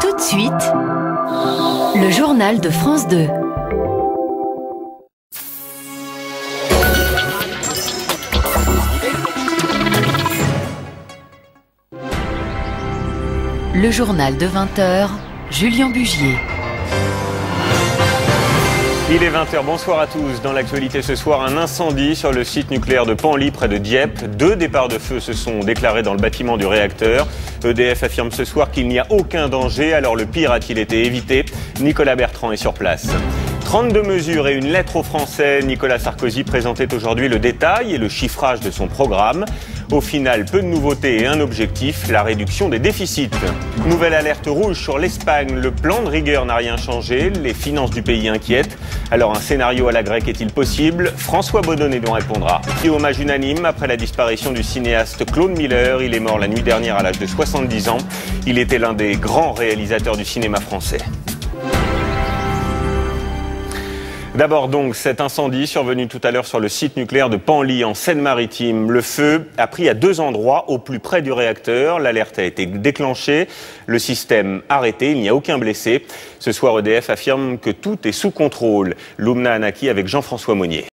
Tout de suite, le journal de France 2. Le journal de 20h, Julien Bugier. Il est 20h, bonsoir à tous. Dans l'actualité ce soir, un incendie sur le site nucléaire de Panly près de Dieppe. Deux départs de feu se sont déclarés dans le bâtiment du réacteur. EDF affirme ce soir qu'il n'y a aucun danger, alors le pire a-t-il été évité? Nicolas Bertrand est sur place. 32 mesures et une lettre aux Français. Nicolas Sarkozy présentait aujourd'hui le détail et le chiffrage de son programme. Au final, peu de nouveautés et un objectif, la réduction des déficits. Nouvelle alerte rouge sur l'Espagne. Le plan de rigueur n'a rien changé. Les finances du pays inquiètent. Alors un scénario à la grecque est-il possible? François Baudonnet nous répondra. Et hommage unanime après la disparition du cinéaste Claude Miller. Il est mort la nuit dernière à l'âge de 70 ans. Il était l'un des grands réalisateurs du cinéma français. D'abord donc cet incendie survenu tout à l'heure sur le site nucléaire de Panly en Seine-Maritime. Le feu a pris à deux endroits au plus près du réacteur. L'alerte a été déclenchée, le système arrêté, il n'y a aucun blessé. Ce soir EDF affirme que tout est sous contrôle. Lumna Anaki avec Jean-François Monnier.